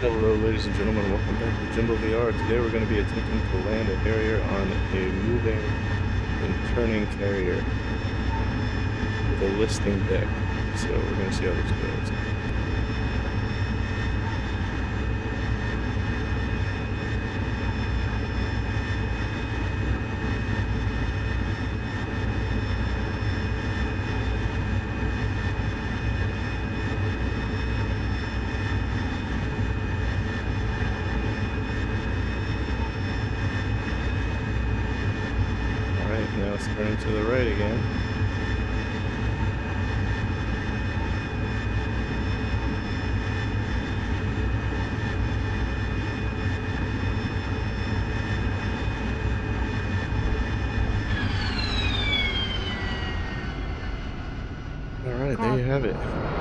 Hello, ladies and gentlemen. Welcome back to Jimbo VR. Today we're going to be attempting to land a Harrier on a moving and turning carrier with a listing deck. So we're going to see how this goes. Alright, now it's turning to the right again. Alright, there you have it.